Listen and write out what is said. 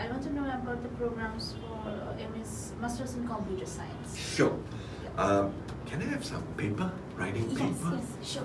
I want to know about the programs for uh, MS Masters in Computer Science. Sure. Um, can I have some paper? Writing Yes, paper? yes, sure.